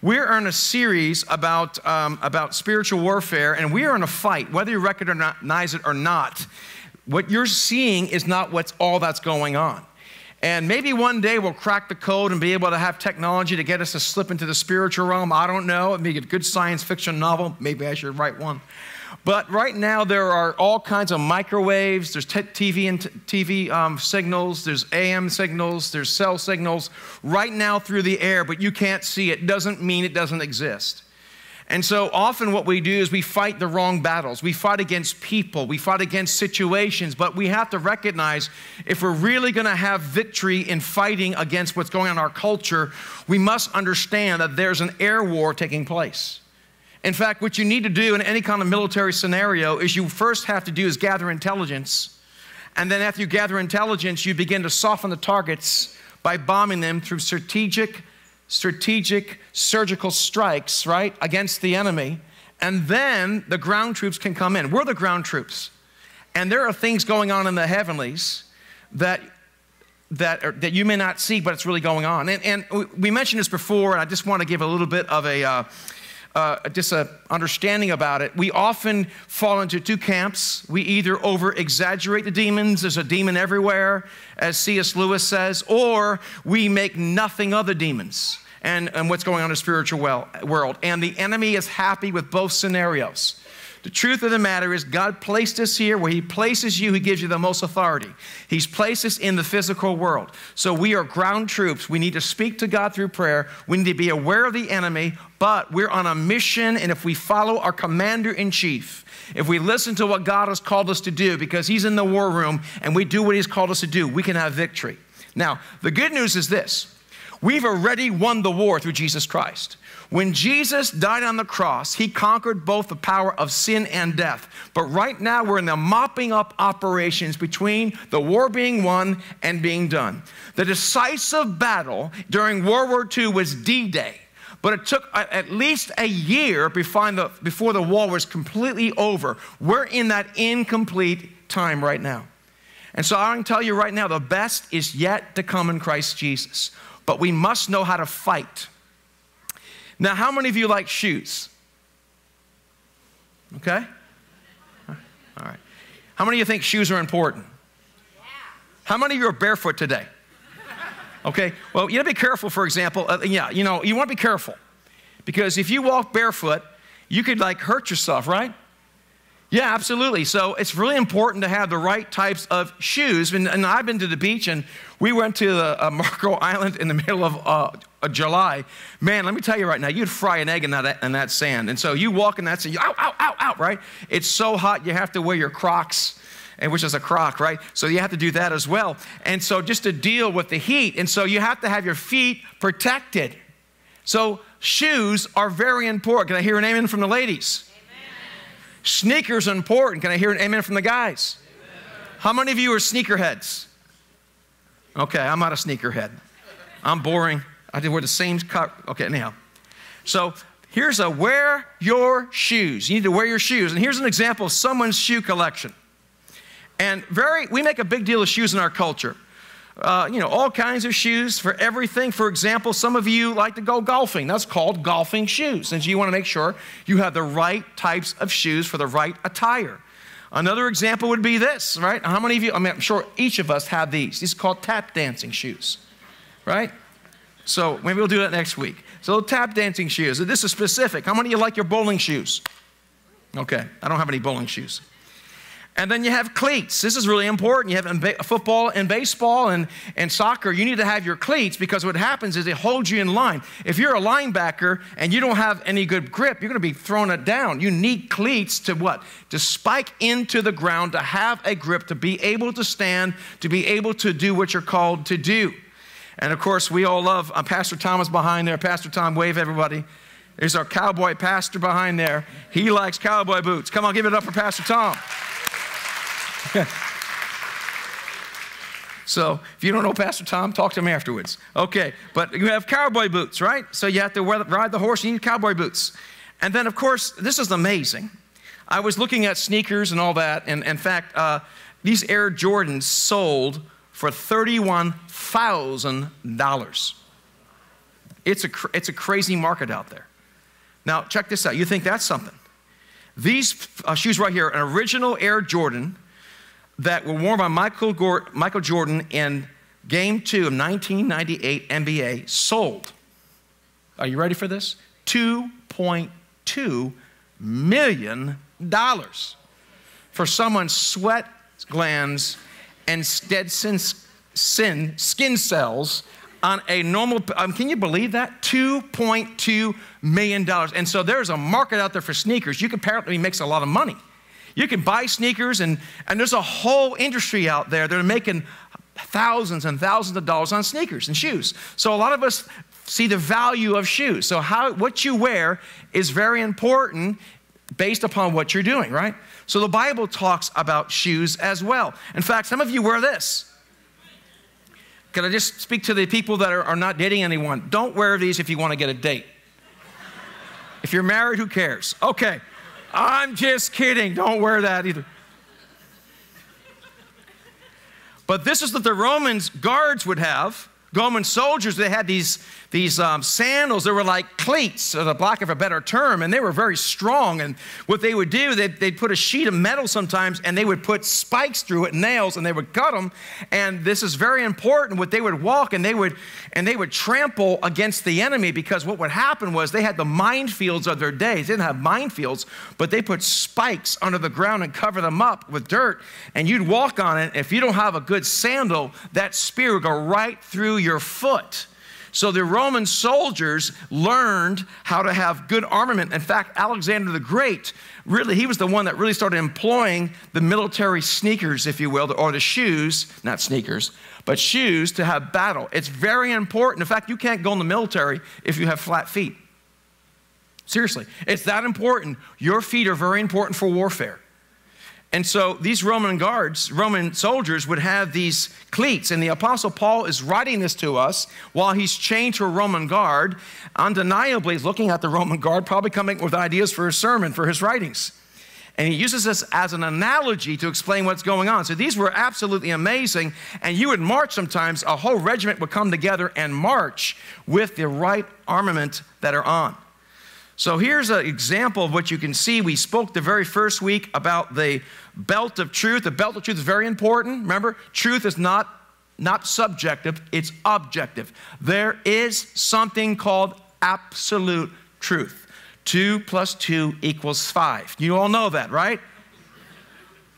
We're in a series about, um, about spiritual warfare, and we are in a fight, whether you recognize it or not. What you're seeing is not what's all that's going on. And maybe one day we'll crack the code and be able to have technology to get us to slip into the spiritual realm. I don't know. It'd be a good science fiction novel. Maybe I should write one. But right now, there are all kinds of microwaves. There's TV and TV um, signals. There's AM signals. There's cell signals right now through the air, but you can't see it. Doesn't mean it doesn't exist. And so often, what we do is we fight the wrong battles. We fight against people, we fight against situations, but we have to recognize if we're really going to have victory in fighting against what's going on in our culture, we must understand that there's an air war taking place. In fact, what you need to do in any kind of military scenario is you first have to do is gather intelligence. And then after you gather intelligence, you begin to soften the targets by bombing them through strategic, strategic surgical strikes, right, against the enemy. And then the ground troops can come in. We're the ground troops. And there are things going on in the heavenlies that that, are, that you may not see, but it's really going on. And, and we mentioned this before, and I just want to give a little bit of a, uh, uh, just an understanding about it, we often fall into two camps. We either over exaggerate the demons, there's a demon everywhere, as C.S. Lewis says, or we make nothing of the demons and, and what's going on in the spiritual well, world. And the enemy is happy with both scenarios. The truth of the matter is, God placed us here where He places you, He gives you the most authority. He's placed us in the physical world. So we are ground troops. We need to speak to God through prayer. We need to be aware of the enemy, but we're on a mission, and if we follow our commander in chief, if we listen to what God has called us to do, because He's in the war room and we do what He's called us to do, we can have victory. Now, the good news is this we've already won the war through Jesus Christ. When Jesus died on the cross, he conquered both the power of sin and death. But right now, we're in the mopping up operations between the war being won and being done. The decisive battle during World War II was D Day. But it took uh, at least a year before the, before the war was completely over. We're in that incomplete time right now. And so I can tell you right now the best is yet to come in Christ Jesus. But we must know how to fight. Now, how many of you like shoes? Okay? All right. How many of you think shoes are important? How many of you are barefoot today? Okay, well, you gotta be careful, for example. Uh, yeah, you know, you wanna be careful because if you walk barefoot, you could like hurt yourself, right? Yeah, absolutely. So it's really important to have the right types of shoes. And, and I've been to the beach and we went to the, uh, Marco Island in the middle of uh, July. Man, let me tell you right now, you'd fry an egg in that, in that sand. And so you walk in that sand, ow, ow, ow, ow, right? It's so hot, you have to wear your Crocs and which is a crock, right? So you have to do that as well. And so just to deal with the heat, and so you have to have your feet protected. So shoes are very important. Can I hear an amen from the ladies? Sneakers are important. Can I hear an amen from the guys? Amen. How many of you are sneakerheads? Okay, I'm not a sneakerhead. I'm boring. I did wear the same cut. Okay, anyhow. So here's a wear your shoes. You need to wear your shoes. And here's an example of someone's shoe collection. And very, we make a big deal of shoes in our culture uh, you know, all kinds of shoes for everything. For example, some of you like to go golfing. That's called golfing shoes, and you want to make sure you have the right types of shoes for the right attire. Another example would be this, right? How many of you, I mean, I'm sure each of us have these. These are called tap dancing shoes, right? So maybe we'll do that next week. So tap dancing shoes. This is specific. How many of you like your bowling shoes? Okay, I don't have any bowling shoes. And then you have cleats. This is really important. You have football and baseball and, and soccer, you need to have your cleats because what happens is it holds you in line. If you're a linebacker and you don't have any good grip, you're going to be throwing it down. You need cleats to what? To spike into the ground, to have a grip, to be able to stand, to be able to do what you're called to do. And of course, we all love uh, Pastor Thomas behind there. Pastor Tom, wave everybody. There's our cowboy pastor behind there. He likes cowboy boots. Come on, give it up for Pastor Tom. so if you don't know Pastor Tom, talk to him afterwards. Okay, but you have cowboy boots, right? So you have to wear, ride the horse, you need cowboy boots. And then, of course, this is amazing. I was looking at sneakers and all that, and in fact, uh, these Air Jordans sold for $31,000. It's a, it's a crazy market out there. Now, check this out. You think that's something. These uh, shoes right here, an original Air Jordan that were worn by Michael, Gore, Michael Jordan in game two of 1998 NBA, sold. Are you ready for this? $2.2 million for someone's sweat glands and sin, sin, skin cells on a normal, um, can you believe that? $2.2 million. And so there's a market out there for sneakers. You can apparently makes a lot of money. You can buy sneakers, and, and there's a whole industry out there that are making thousands and thousands of dollars on sneakers and shoes. So a lot of us see the value of shoes. So how what you wear is very important based upon what you're doing, right? So the Bible talks about shoes as well. In fact, some of you wear this. Can I just speak to the people that are, are not dating anyone? Don't wear these if you want to get a date. If you're married, who cares? Okay, I'm just kidding. Don't wear that either. But this is what the Romans guards would have. Roman soldiers, they had these, these um, sandals that were like cleats, for the lack of a better term, and they were very strong. And what they would do, they'd, they'd, put a sheet of metal sometimes, and they would put spikes through it, nails, and they would cut them. And this is very important. What they would walk, and they would and they would trample against the enemy because what would happen was they had the minefields of their days. They didn't have minefields, but they put spikes under the ground and cover them up with dirt, and you'd walk on it. If you don't have a good sandal, that spear would go right through your foot. So the Roman soldiers learned how to have good armament. In fact, Alexander the Great, really, he was the one that really started employing the military sneakers, if you will, or the shoes, not sneakers, but shoes to have battle. It's very important. In fact, you can't go in the military if you have flat feet. Seriously, it's that important. Your feet are very important for warfare. And so these Roman guards, Roman soldiers, would have these cleats. And the Apostle Paul is writing this to us while he's chained to a Roman guard. Undeniably, looking at the Roman guard, probably coming with ideas for his sermon, for his writings. And he uses this as an analogy to explain what's going on. So these were absolutely amazing. And you would march sometimes, a whole regiment would come together and march with the right armament that are on. So here's an example of what you can see. We spoke the very first week about the belt of truth. The belt of truth is very important. Remember, truth is not, not subjective, it's objective. There is something called absolute truth. Two plus two equals five. You all know that, right?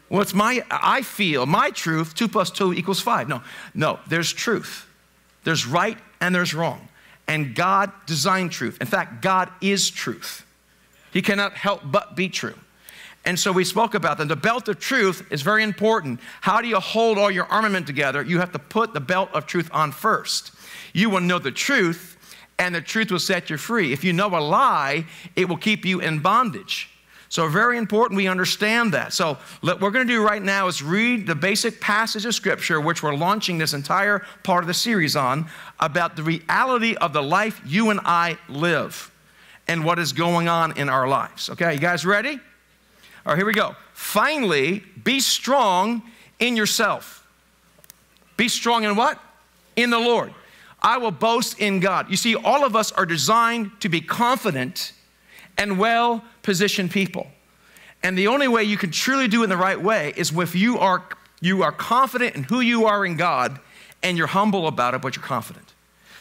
What's my, I feel, my truth, two plus two equals five. No, no, there's truth. There's right and there's wrong. And God designed truth. In fact, God is truth. He cannot help but be true. And so we spoke about that. The belt of truth is very important. How do you hold all your armament together? You have to put the belt of truth on first. You will know the truth, and the truth will set you free. If you know a lie, it will keep you in bondage. So, very important we understand that. So, what we're going to do right now is read the basic passage of Scripture, which we're launching this entire part of the series on, about the reality of the life you and I live and what is going on in our lives. Okay, you guys ready? All right, here we go. Finally, be strong in yourself. Be strong in what? In the Lord. I will boast in God. You see, all of us are designed to be confident and well positioned people. And the only way you can truly do in the right way is if you are, you are confident in who you are in God and you're humble about it, but you're confident.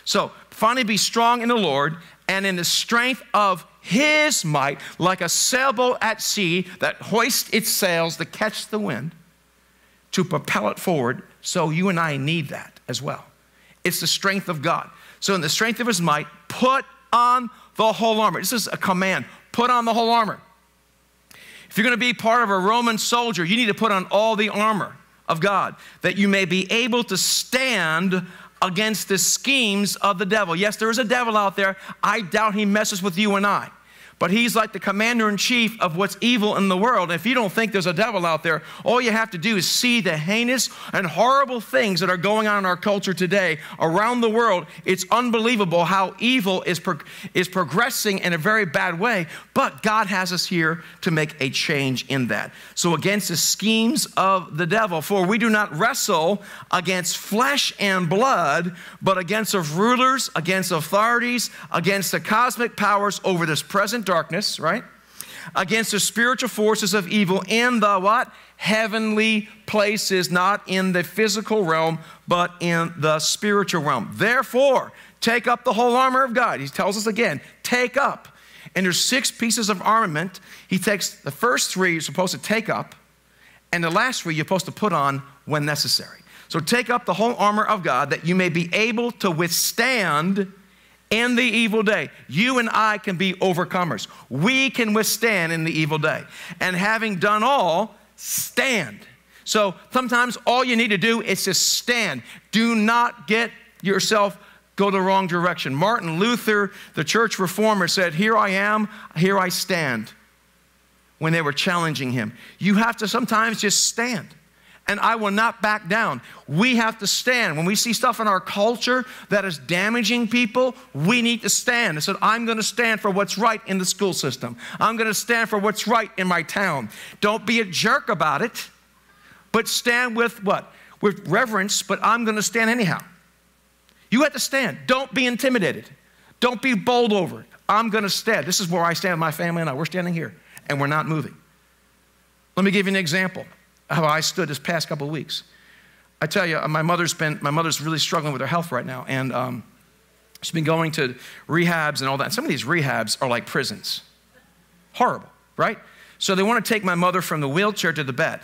So finally, be strong in the Lord and in the strength of his might, like a sailboat at sea that hoists its sails to catch the wind, to propel it forward. So you and I need that as well. It's the strength of God. So, in the strength of his might, put on the whole armor. This is a command put on the whole armor. If you're going to be part of a Roman soldier, you need to put on all the armor of God that you may be able to stand against the schemes of the devil. Yes, there is a devil out there. I doubt he messes with you and I. but he's like the commander in chief of what's evil in the world. If you don't think there's a devil out there, all you have to do is see the heinous and horrible things that are going on in our culture today around the world. It's unbelievable how evil is, pro- is progressing in a very bad way, but God has us here to make a change in that. So, against the schemes of the devil, for we do not wrestle against flesh and blood, but against of rulers, against authorities, against the cosmic powers over this present darkness, right? Against the spiritual forces of evil in the what? Heavenly places, not in the physical realm, but in the spiritual realm. Therefore, take up the whole armor of God. He tells us again, take up. And there's six pieces of armament. He takes the first three you're supposed to take up, and the last three you're supposed to put on when necessary. So take up the whole armor of God that you may be able to withstand in the evil day. You and I can be overcomers. We can withstand in the evil day. And having done all, stand. So sometimes all you need to do is just stand. Do not get yourself go the wrong direction. Martin Luther, the church reformer, said, Here I am, here I stand, when they were challenging him. You have to sometimes just stand and I will not back down. We have to stand. When we see stuff in our culture that is damaging people, we need to stand. I said, I'm going to stand for what's right in the school system. I'm going to stand for what's right in my town. Don't be a jerk about it, but stand with what? With reverence, but I'm going to stand anyhow. You have to stand. Don't be intimidated. Don't be bowled over. I'm going to stand. This is where I stand, my family and I. We're standing here, and we're not moving. Let me give you an example how I stood this past couple of weeks. I tell you, my mother's been, my mother's really struggling with her health right now, and um, she's been going to rehabs and all that. Some of these rehabs are like prisons. Horrible, right? So they want to take my mother from the wheelchair to the bed,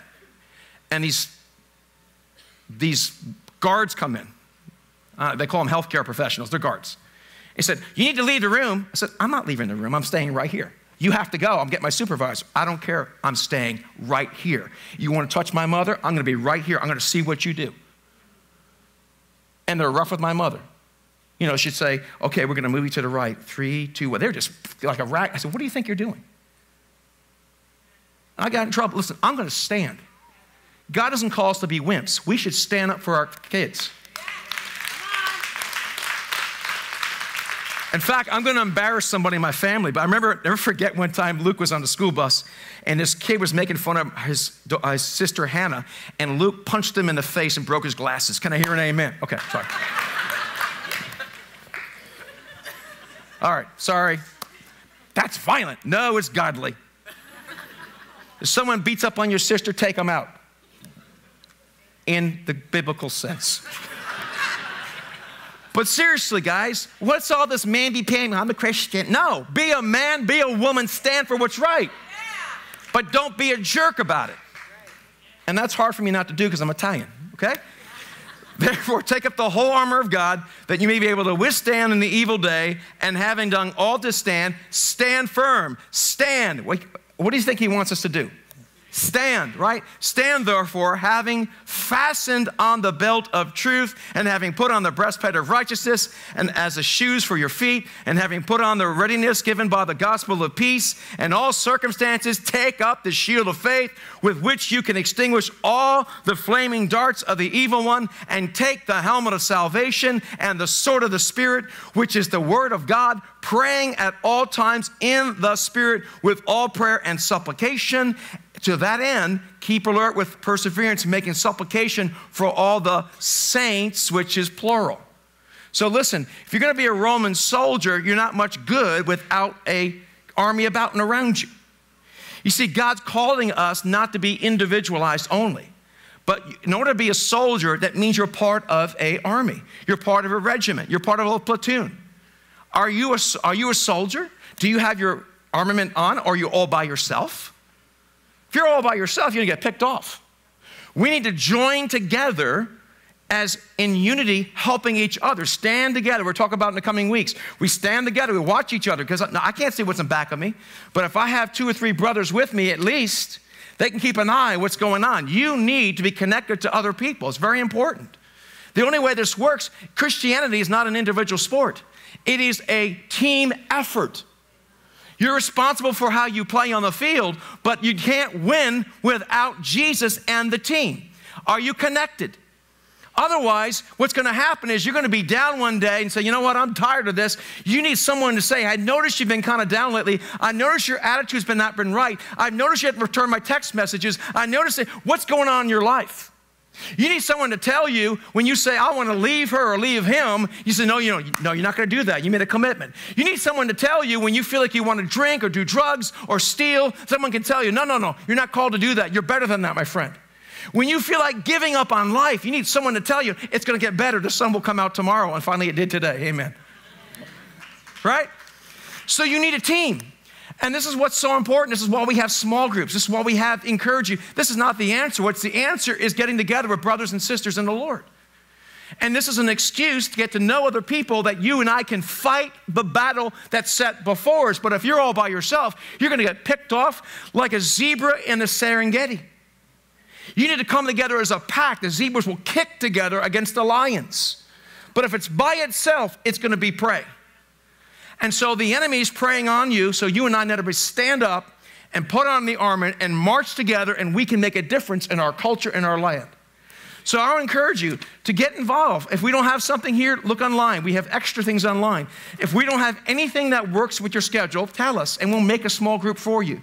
and these, these guards come in. Uh, they call them healthcare professionals, they're guards. He said, You need to leave the room. I said, I'm not leaving the room, I'm staying right here. You have to go. I'm getting my supervisor. I don't care. I'm staying right here. You want to touch my mother? I'm going to be right here. I'm going to see what you do. And they're rough with my mother. You know, she'd say, okay, we're going to move you to the right. Three, two, one. They're just like a rack. I said, what do you think you're doing? I got in trouble. Listen, I'm going to stand. God doesn't call us to be wimps. We should stand up for our kids. In fact, I'm going to embarrass somebody in my family, but I remember, never forget one time Luke was on the school bus and this kid was making fun of his, his sister Hannah, and Luke punched him in the face and broke his glasses. Can I hear an amen? Okay, sorry. All right, sorry. That's violent. No, it's godly. If someone beats up on your sister, take them out in the biblical sense. But seriously, guys, what's all this man be paying? I'm a Christian. No, be a man, be a woman, stand for what's right. But don't be a jerk about it. And that's hard for me not to do because I'm Italian, okay? Therefore, take up the whole armor of God that you may be able to withstand in the evil day, and having done all to stand, stand firm. Stand. What do you think he wants us to do? Stand, right? Stand therefore, having fastened on the belt of truth, and having put on the breastplate of righteousness, and as the shoes for your feet, and having put on the readiness given by the gospel of peace, and all circumstances, take up the shield of faith, with which you can extinguish all the flaming darts of the evil one, and take the helmet of salvation and the sword of the Spirit, which is the word of God, praying at all times in the Spirit with all prayer and supplication to that end, keep alert with perseverance, making supplication for all the saints, which is plural. So listen, if you're going to be a Roman soldier, you're not much good without a army about and around you. You see, God's calling us not to be individualized only. But in order to be a soldier, that means you're part of a army. You're part of a regiment. You're part of a platoon. Are you a, are you a soldier? Do you have your armament on? Or are you all by yourself? You're all by yourself, you're gonna get picked off. We need to join together as in unity, helping each other. Stand together. We're talking about in the coming weeks. We stand together, we watch each other, because I can't see what's in back of me. But if I have two or three brothers with me, at least, they can keep an eye on what's going on. You need to be connected to other people. It's very important. The only way this works, Christianity is not an individual sport. It is a team effort. You're responsible for how you play on the field, but you can't win without Jesus and the team. Are you connected? Otherwise, what's going to happen is you're going to be down one day and say, you know what, I'm tired of this. You need someone to say, I noticed you've been kind of down lately. I noticed your attitude's been not been right. I've noticed you haven't returned my text messages. I noticed it. What's going on in your life? You need someone to tell you when you say, I want to leave her or leave him, you say, no, you know, no, you're not going to do that. You made a commitment. You need someone to tell you when you feel like you want to drink or do drugs or steal, someone can tell you, no, no, no, you're not called to do that. You're better than that, my friend. When you feel like giving up on life, you need someone to tell you it's going to get better. The sun will come out tomorrow. And finally, it did today. Amen. Right? So you need a team. And this is what's so important. This is why we have small groups. This is why we have encourage you. This is not the answer. What's the answer is getting together with brothers and sisters in the Lord. And this is an excuse to get to know other people that you and I can fight the battle that's set before us. But if you're all by yourself, you're going to get picked off like a zebra in the Serengeti. You need to come together as a pack. The zebras will kick together against the lions. But if it's by itself, it's going to be prey. And so the enemy is preying on you, so you and I need to stand up and put on the armor and march together, and we can make a difference in our culture and our land. So I would encourage you to get involved. If we don't have something here, look online. We have extra things online. If we don't have anything that works with your schedule, tell us, and we'll make a small group for you.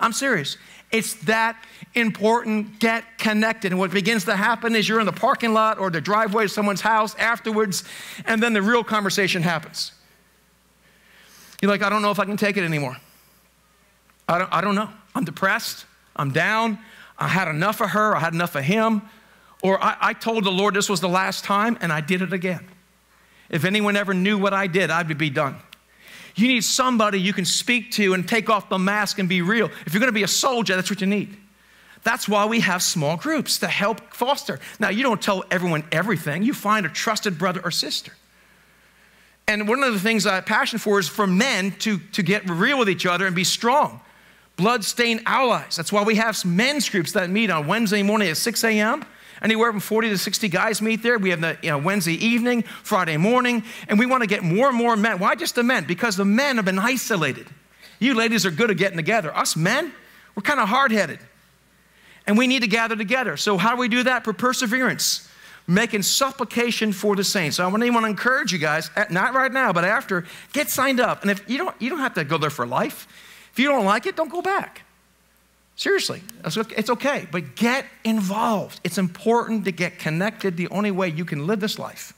I'm serious. It's that important. Get connected. And what begins to happen is you're in the parking lot or the driveway of someone's house afterwards, and then the real conversation happens. You're like, I don't know if I can take it anymore. I don't, I don't know. I'm depressed. I'm down. I had enough of her. I had enough of him. Or I, I told the Lord this was the last time, and I did it again. If anyone ever knew what I did, I would be done. You need somebody you can speak to and take off the mask and be real. If you're going to be a soldier, that's what you need. That's why we have small groups to help foster. Now, you don't tell everyone everything, you find a trusted brother or sister. And one of the things I have passion for is for men to, to get real with each other and be strong. Blood-stained allies. That's why we have men's groups that meet on Wednesday morning at 6 a.m. Anywhere from 40 to 60 guys meet there. We have the you know, Wednesday evening, Friday morning, and we want to get more and more men. Why just the men? Because the men have been isolated. You ladies are good at getting together. Us men, we're kind of hard headed. And we need to gather together. So, how do we do that? For perseverance, making supplication for the saints. So, I want to encourage you guys, not right now, but after, get signed up. And if you don't, you don't have to go there for life. If you don't like it, don't go back. Seriously, it's okay, but get involved. It's important to get connected, the only way you can live this life.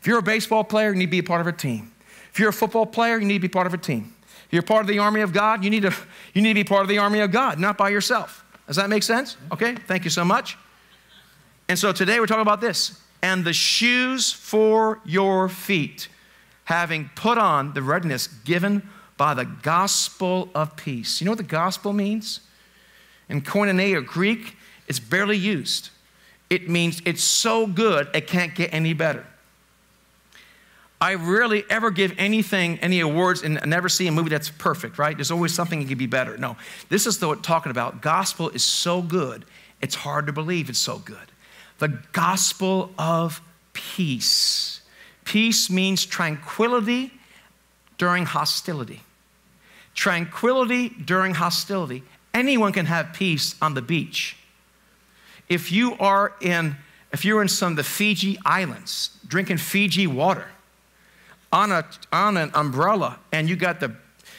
If you're a baseball player, you need to be a part of a team. If you're a football player, you need to be part of a team. If you're part of the army of God, you need to, you need to be part of the army of God, not by yourself. Does that make sense? Mm-hmm. Okay, thank you so much. And so today we're talking about this and the shoes for your feet, having put on the readiness given by the gospel of peace. You know what the gospel means? In koinonia Greek, it's barely used. It means it's so good, it can't get any better. I rarely ever give anything, any awards, and never see a movie that's perfect, right? There's always something that could be better. No, this is what talking about. Gospel is so good, it's hard to believe it's so good. The gospel of peace. Peace means tranquility during hostility. Tranquility during hostility. Anyone can have peace on the beach. If you are in, if you're in some of the Fiji Islands, drinking Fiji water on, a, on an umbrella, and you got the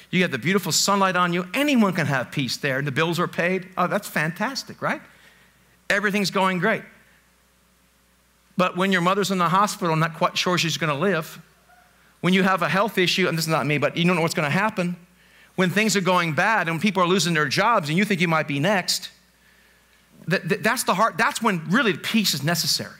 you got the beautiful sunlight on you, anyone can have peace there, and the bills are paid. Oh, that's fantastic, right? Everything's going great. But when your mother's in the hospital, not quite sure she's going to live, when you have a health issue, and this is not me, but you don't know what's going to happen, when things are going bad and people are losing their jobs and you think you might be next, that, that's the heart, that's when really peace is necessary.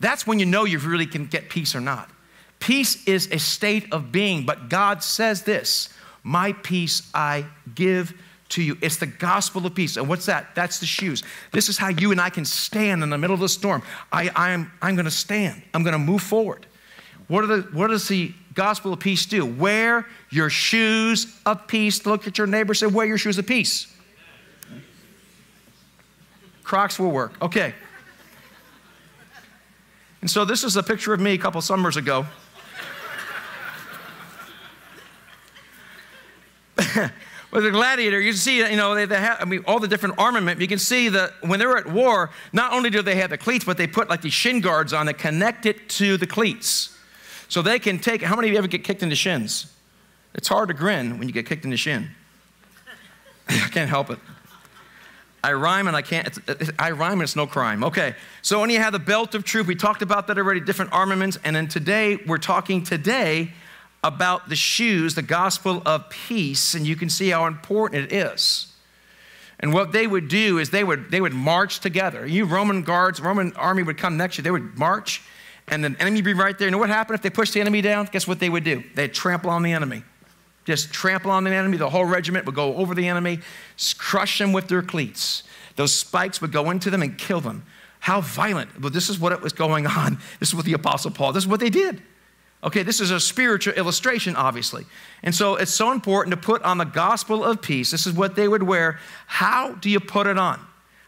That's when you know you really can get peace or not. Peace is a state of being, but God says this My peace I give to you. It's the gospel of peace. And what's that? That's the shoes. This is how you and I can stand in the middle of the storm. I, I'm, I'm going to stand, I'm going to move forward. What, the, what does the gospel of peace do? Wear your shoes of peace. Look at your neighbor say, Wear your shoes of peace. Crocs will work. Okay. And so this is a picture of me a couple summers ago. with a gladiator, you see, you know, they, they have, I mean, all the different armament. You can see that when they were at war, not only do they have the cleats, but they put like these shin guards on that connect it to the cleats. So they can take, how many of you ever get kicked in the shins? It's hard to grin when you get kicked in the shin. I can't help it. I rhyme and I can't, it's, it's, I rhyme and it's no crime. Okay, so when you have the belt of truth, we talked about that already, different armaments. And then today, we're talking today about the shoes, the gospel of peace. And you can see how important it is. And what they would do is they would, they would march together. You Roman guards, Roman army would come next to you, they would march, and the enemy would be right there. You know what happened if they pushed the enemy down? Guess what they would do? They'd trample on the enemy just trample on the enemy. The whole regiment would go over the enemy, crush them with their cleats. Those spikes would go into them and kill them. How violent. Well, this is what it was going on. This is what the Apostle Paul, this is what they did. Okay, this is a spiritual illustration, obviously. And so it's so important to put on the gospel of peace. This is what they would wear. How do you put it on?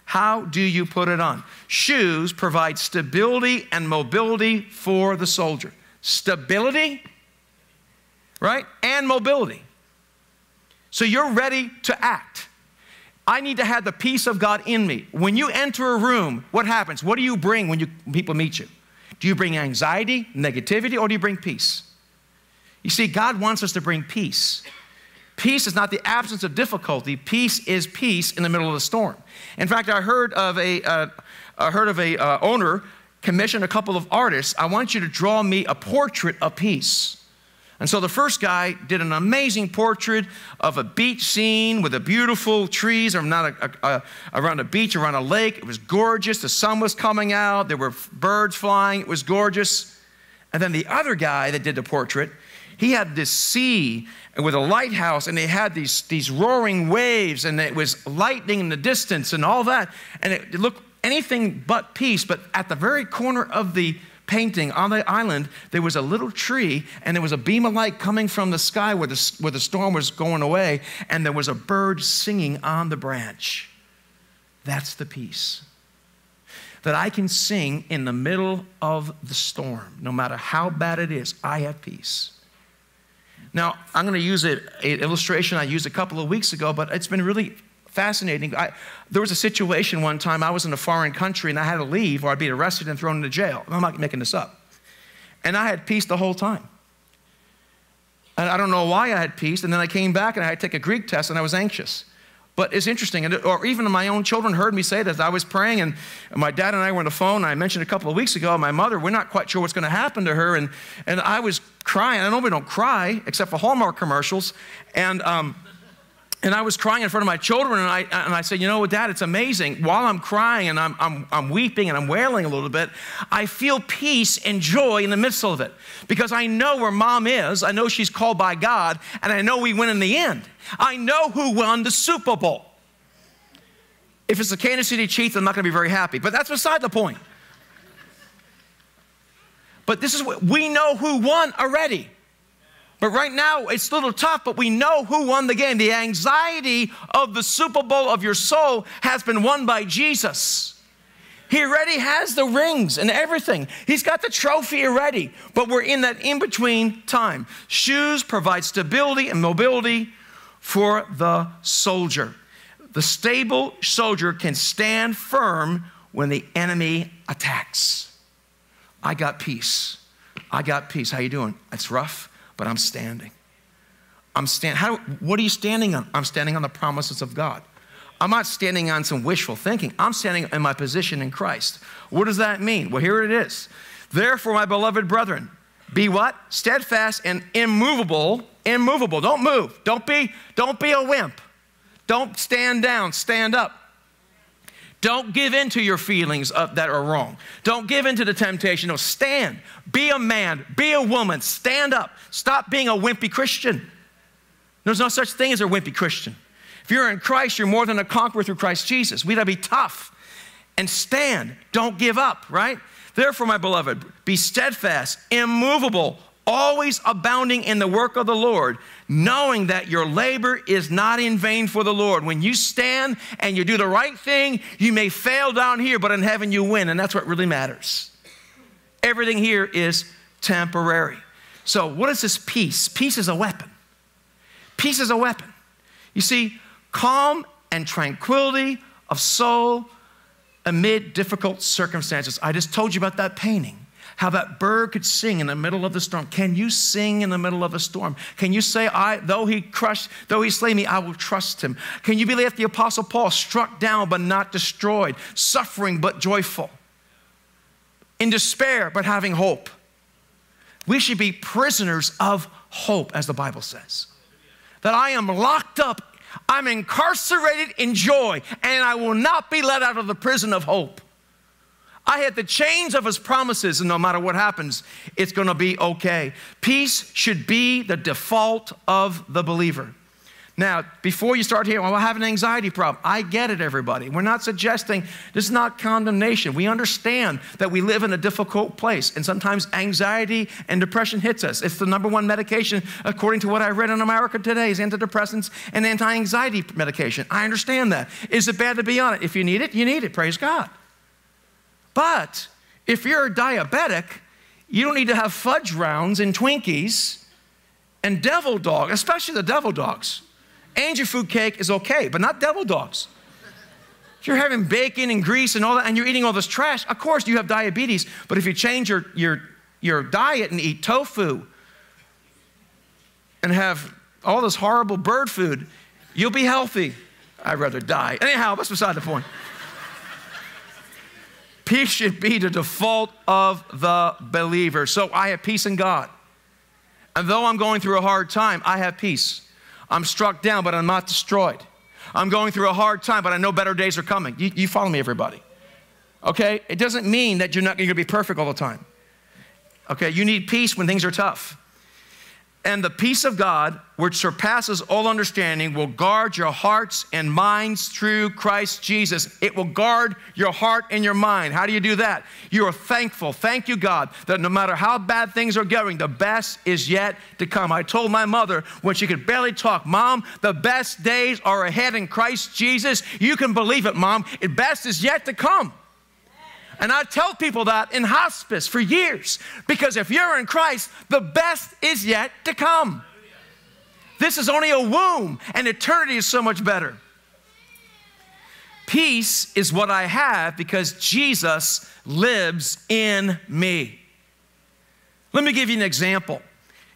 How do you put it on? Shoes provide stability and mobility for the soldier. Stability right? And mobility. So you're ready to act. I need to have the peace of God in me. When you enter a room, what happens? What do you bring when, you, people meet you? Do you bring anxiety, negativity, or do you bring peace? You see, God wants us to bring peace. Peace is not the absence of difficulty. Peace is peace in the middle of the storm. In fact, I heard of a, uh, I heard of a uh, owner commission a couple of artists. I want you to draw me a portrait of peace. And so the first guy did an amazing portrait of a beach scene with the beautiful trees not a, a, a, around a beach, around a lake. It was gorgeous. The sun was coming out. There were birds flying. It was gorgeous. And then the other guy that did the portrait, he had this sea with a lighthouse, and they had these, these roaring waves, and it was lightning in the distance and all that. And it looked anything but peace. But at the very corner of the painting on the island, there was a little tree and there was a beam of light coming from the sky where the, where the storm was going away, and there was a bird singing on the branch. That's the peace. That I can sing in the middle of the storm, no matter how bad it is, I have peace. Now, I'm going to use an illustration I used a couple of weeks ago, but it's been really fascinating. I, there was a situation one time I was in a foreign country and I had to leave or I'd be arrested and thrown into jail. I'm not making this up. And I had peace the whole time. And I don't know why I had peace. And then I came back and I had to take a Greek test and I was anxious. But it's interesting, and, or even my own children heard me say this. I was praying, and my dad and I were on the phone. I mentioned a couple of weeks ago, my mother, we're not quite sure what's going to happen to her. And, and I was crying. I know we don't cry except for Hallmark commercials. And um, and I was crying in front of my children, and I, and I said, You know what, Dad, it's amazing. While I'm crying and I'm, I'm, I'm weeping and I'm wailing a little bit, I feel peace and joy in the midst of it because I know where mom is. I know she's called by God, and I know we win in the end. I know who won the Super Bowl. If it's the Kansas City Chiefs, I'm not going to be very happy, but that's beside the point. But this is what we know who won already. But right now, it's a little tough, but we know who won the game. The anxiety of the Super Bowl of your soul has been won by Jesus. He already has the rings and everything. He's got the trophy already, but we're in that in between time. Shoes provide stability and mobility for the soldier. The stable soldier can stand firm when the enemy attacks. I got peace. I got peace. How you doing? It's rough but I'm standing. I'm standing. What are you standing on? I'm standing on the promises of God. I'm not standing on some wishful thinking. I'm standing in my position in Christ. What does that mean? Well, here it is. Therefore, my beloved brethren, be what? Steadfast and immovable. Immovable. Don't move. Don't be, don't be a wimp. Don't stand down. Stand up. Don't give in to your feelings of, that are wrong. Don't give in to the temptation. No, stand. Be a man. Be a woman. Stand up. Stop being a wimpy Christian. There's no such thing as a wimpy Christian. If you're in Christ, you're more than a conqueror through Christ Jesus. We gotta be tough and stand. Don't give up, right? Therefore, my beloved, be steadfast, immovable, always abounding in the work of the Lord, knowing that your labor is not in vain for the Lord. When you stand and you do the right thing, you may fail down here, but in heaven you win, and that's what really matters. Everything here is temporary. So, what is this peace? Peace is a weapon. Peace is a weapon. You see, calm and tranquility of soul amid difficult circumstances. I just told you about that painting how that bird could sing in the middle of the storm. Can you sing in the middle of a storm? Can you say, I, though he crushed, though he slay me, I will trust him? Can you be like the apostle Paul, struck down but not destroyed, suffering but joyful, in despair but having hope? We should be prisoners of hope, as the Bible says. That I am locked up, I'm incarcerated in joy, and I will not be let out of the prison of hope. I had the chains of his promises, and no matter what happens, it's gonna be okay. Peace should be the default of the believer. Now, before you start hearing, well, I have an anxiety problem. I get it, everybody. We're not suggesting this is not condemnation. We understand that we live in a difficult place, and sometimes anxiety and depression hits us. It's the number one medication, according to what I read in America today, is antidepressants and anti-anxiety medication. I understand that. Is it bad to be on it? If you need it, you need it. Praise God. But if you're a diabetic, you don't need to have fudge rounds and Twinkies and devil dog, especially the devil dogs. Angel food cake is okay, but not devil dogs. If you're having bacon and grease and all that, and you're eating all this trash, of course you have diabetes. But if you change your, your, your diet and eat tofu and have all this horrible bird food, you'll be healthy. I'd rather die. Anyhow, that's beside the point. Peace should be the default of the believer. So I have peace in God. And though I'm going through a hard time, I have peace. I'm struck down, but I'm not destroyed. I'm going through a hard time, but I know better days are coming. You, you follow me, everybody. Okay? It doesn't mean that you're not going to be perfect all the time. Okay? You need peace when things are tough. And the peace of God, which surpasses all understanding, will guard your hearts and minds through Christ Jesus. It will guard your heart and your mind. How do you do that? You are thankful. Thank you, God, that no matter how bad things are going, the best is yet to come. I told my mother when she could barely talk, Mom, the best days are ahead in Christ Jesus. You can believe it, Mom. The best is yet to come. And I tell people that in hospice for years because if you're in Christ, the best is yet to come. This is only a womb, and eternity is so much better. Peace is what I have because Jesus lives in me. Let me give you an example.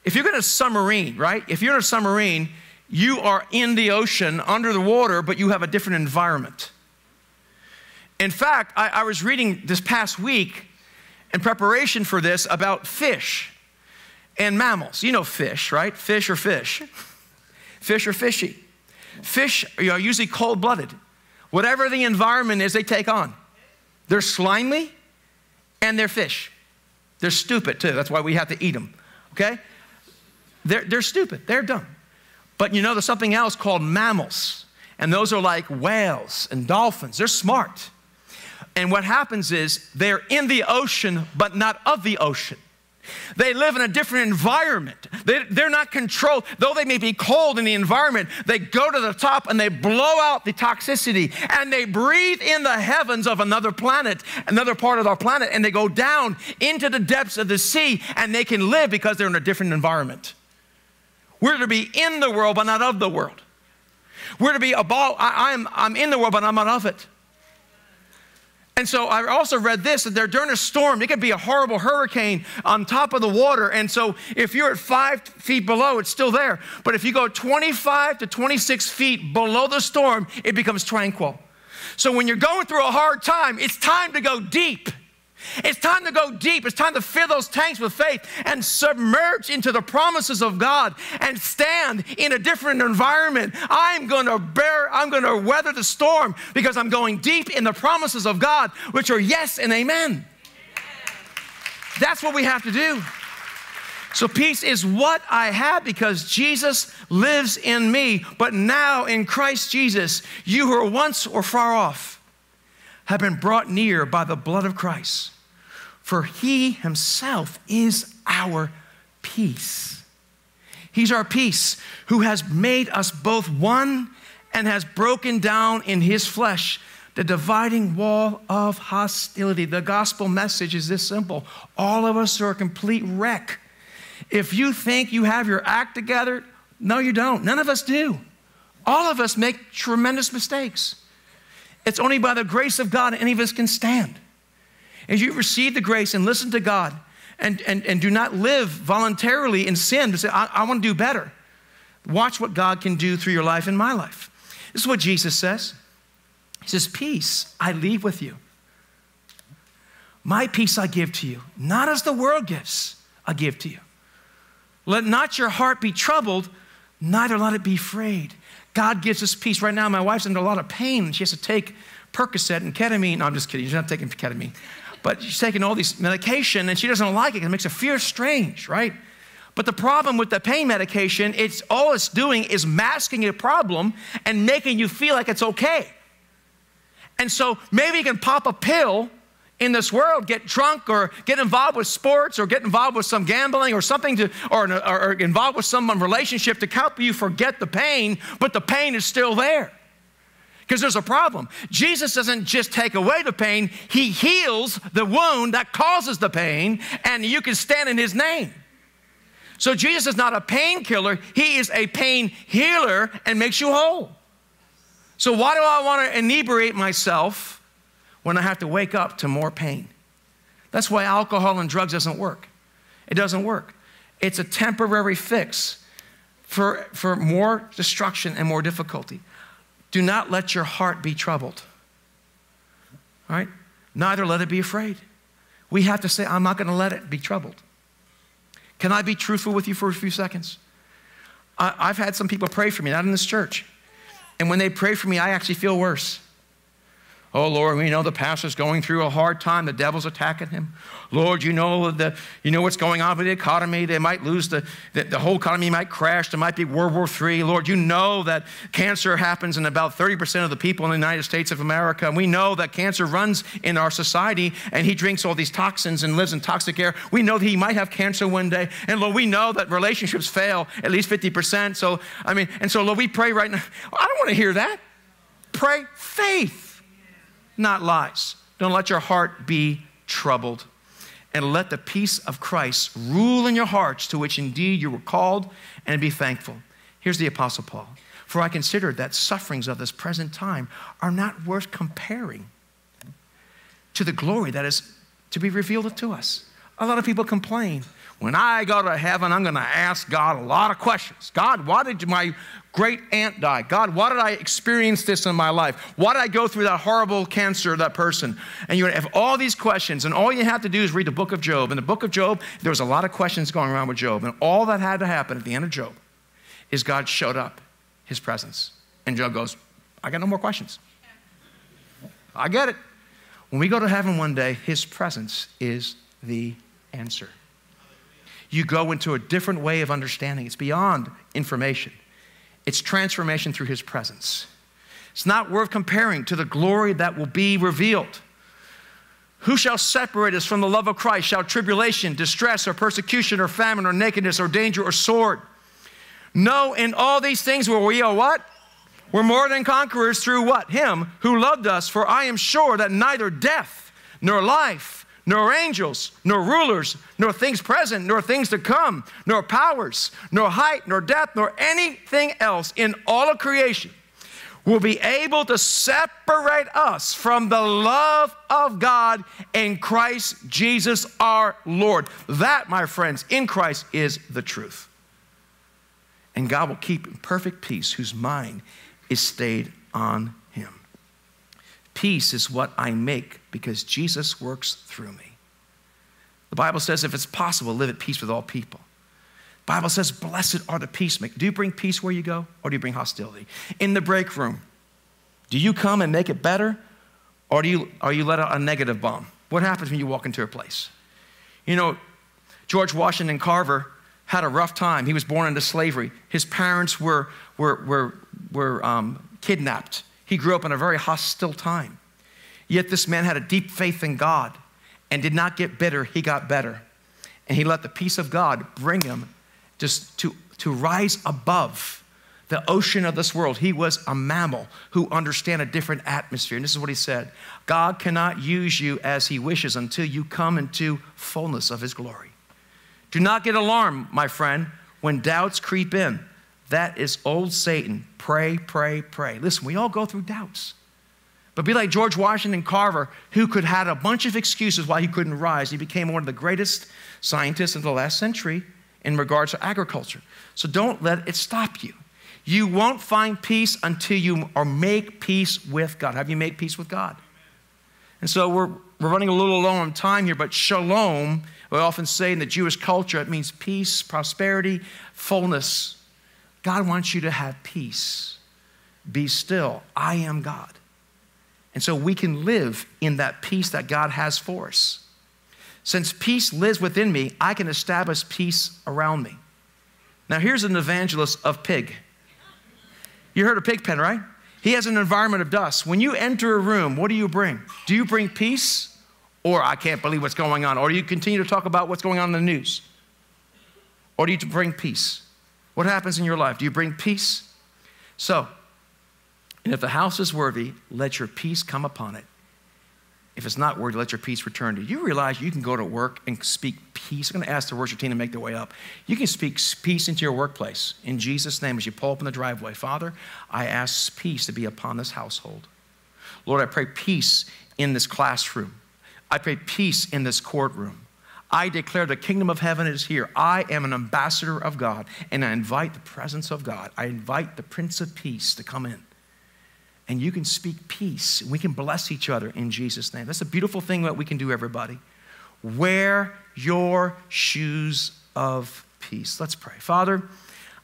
If you're in a submarine, right? If you're in a submarine, you are in the ocean under the water, but you have a different environment. In fact, I, I was reading this past week in preparation for this about fish and mammals. You know fish, right? Fish or fish. Fish are fishy. Fish are usually cold blooded. Whatever the environment is, they take on. They're slimy and they're fish. They're stupid too. That's why we have to eat them. Okay? They're, they're stupid. They're dumb. But you know, there's something else called mammals. And those are like whales and dolphins. They're smart. And what happens is they're in the ocean, but not of the ocean. They live in a different environment. They, are not controlled. Though they may be cold in the environment, they go to the top and they blow out the toxicity and they breathe in the heavens of another planet, another part of our planet, and they go down into the depths of the sea and they can live because they're in a different environment. We're to be in the world, but not of the world. We're to be about, I, I'm, I'm in the world, but I'm not of it. And so I also read this that they're during a storm, it could be a horrible hurricane on top of the water. And so if you're at five feet below, it's still there. But if you go 25 to 26 feet below the storm, it becomes tranquil. So when you're going through a hard time, it's time to go deep. It's time to go deep. It's time to fill those tanks with faith and submerge into the promises of God and stand in a different environment. I'm going to bear, I'm going to weather the storm because I'm going deep in the promises of God, which are yes and amen. That's what we have to do. So, peace is what I have because Jesus lives in me. But now in Christ Jesus, you who were once or far off have been brought near by the blood of Christ for he himself is our peace. He's our peace who has made us both one and has broken down in his flesh the dividing wall of hostility. The gospel message is this simple all of us are a complete wreck. If you think you have your act together, no, you don't. None of us do. All of us make tremendous mistakes. It's only by the grace of God any of us can stand. As you receive the grace and listen to God and, and, and do not live voluntarily in sin to say, I, I want to do better. Watch what God can do through your life and my life. This is what Jesus says. He says, Peace I leave with you. My peace I give to you, not as the world gives, I give to you. Let not your heart be troubled, neither let it be afraid. God gives us peace. Right now, my wife's under a lot of pain. She has to take Percocet and ketamine. No, I'm just kidding. She's not taking ketamine. But she's taking all these medication and she doesn't like it. It makes her feel strange, right? But the problem with the pain medication, it's all it's doing is masking a problem and making you feel like it's okay. And so maybe you can pop a pill in this world, get drunk or get involved with sports or get involved with some gambling or something to, or, or, or involved with some relationship to help you forget the pain, but the pain is still there. Because there's a problem. Jesus doesn't just take away the pain, He heals the wound that causes the pain, and you can stand in His name. So Jesus is not a painkiller, He is a pain healer and makes you whole. So, why do I want to inebriate myself? when I have to wake up to more pain. That's why alcohol and drugs doesn't work. It doesn't work. It's a temporary fix for, for more destruction and more difficulty. Do not let your heart be troubled. All right? Neither let it be afraid. We have to say, I'm not going to let it be troubled. Can I be truthful with you for a few seconds? I, I've had some people pray for me, not in this church. And when they pray for me, I actually feel worse. Oh, Lord, we know the pastor's going through a hard time. The devil's attacking him. Lord, you know, the, you know what's going on with the economy. They might lose the, the, the whole economy might crash. There might be World War III. Lord, you know that cancer happens in about 30% of the people in the United States of America. And we know that cancer runs in our society and he drinks all these toxins and lives in toxic air. We know that he might have cancer one day. And Lord, we know that relationships fail at least 50%. So, I mean, and so Lord, we pray right now. I don't want to hear that. Pray faith not lies. Don't let your heart be troubled. And let the peace of Christ rule in your hearts, to which indeed you were called, and be thankful. Here's the Apostle Paul For I consider that sufferings of this present time are not worth comparing to the glory that is to be revealed to us. A lot of people complain. When I go to heaven, I'm going to ask God a lot of questions. God, why did my great aunt die? God, why did I experience this in my life? Why did I go through that horrible cancer, of that person? And you have all these questions, and all you have to do is read the book of Job. In the book of Job, there was a lot of questions going around with Job, and all that had to happen at the end of Job is God showed up, his presence. And Job goes, I got no more questions. I get it. When we go to heaven one day, his presence is the answer you go into a different way of understanding. It's beyond information, it's transformation through His presence. It's not worth comparing to the glory that will be revealed. Who shall separate us from the love of Christ? Shall tribulation, distress, or persecution, or famine, or nakedness, or danger, or sword? No, in all these things where we are what? We're more than conquerors through what? Him who loved us. For I am sure that neither death, nor life, nor angels, nor rulers, nor things present, nor things to come, nor powers, nor height, nor depth, nor anything else in all of creation will be able to separate us from the love of God in Christ Jesus our Lord. That, my friends, in Christ is the truth. And God will keep in perfect peace whose mind is stayed on. Peace is what I make because Jesus works through me. The Bible says if it's possible, live at peace with all people. The Bible says, blessed are the peacemakers. Do you bring peace where you go or do you bring hostility? In the break room, do you come and make it better or do you, or you let out a negative bomb? What happens when you walk into a place? You know, George Washington Carver had a rough time. He was born into slavery. His parents were, were, were, were um, kidnapped. He grew up in a very hostile time. Yet this man had a deep faith in God and did not get bitter, he got better. And he let the peace of God bring him just to, to rise above the ocean of this world. He was a mammal who understand a different atmosphere. And this is what he said God cannot use you as he wishes until you come into fullness of his glory. Do not get alarmed, my friend, when doubts creep in. That is old Satan. Pray, pray, pray. Listen, we all go through doubts. But be like George Washington Carver, who could had a bunch of excuses why he couldn't rise. He became one of the greatest scientists of the last century in regards to agriculture. So don't let it stop you. You won't find peace until you or make peace with God. Have you made peace with God? And so we're, we're running a little low on time here, but shalom, we often say in the Jewish culture, it means peace, prosperity, fullness. God wants you to have peace. Be still. I am God. And so we can live in that peace that God has for us. Since peace lives within me, I can establish peace around me. Now, here's an evangelist of pig. You heard of Pigpen, right? He has an environment of dust. When you enter a room, what do you bring? Do you bring peace or I can't believe what's going on? Or do you continue to talk about what's going on in the news? Or do you bring peace? What happens in your life? Do you bring peace? So, and if the house is worthy, let your peace come upon it. If it's not worthy, let your peace return to you. You realize you can go to work and speak peace. I'm going to ask the worship team to make their way up. You can speak peace into your workplace. In Jesus' name, as you pull up in the driveway, Father, I ask peace to be upon this household. Lord, I pray peace in this classroom. I pray peace in this courtroom. I declare the kingdom of heaven is here. I am an ambassador of God, and I invite the presence of God. I invite the Prince of Peace to come in and you can speak peace. We can bless each other in Jesus' name. That's a beautiful thing that we can do, everybody. Wear your shoes of peace. Let's pray. Father,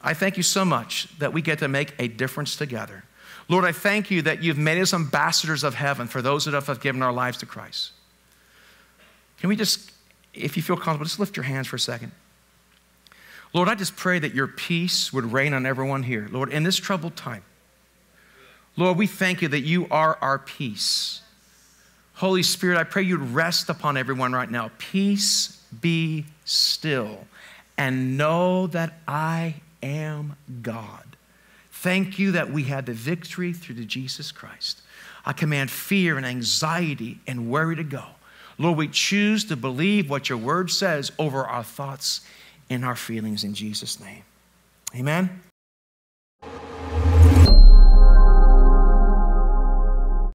I thank you so much that we get to make a difference together. Lord, I thank you that you've made us ambassadors of heaven for those of us that have given our lives to Christ. Can we just, if you feel comfortable, just lift your hands for a second. Lord, I just pray that your peace would reign on everyone here. Lord, in this troubled time, Lord, we thank you that you are our peace. Holy Spirit, I pray you'd rest upon everyone right now. Peace be still and know that I am God. Thank you that we had the victory through the Jesus Christ. I command fear and anxiety and worry to go. Lord, we choose to believe what your word says over our thoughts and our feelings in Jesus' name. Amen.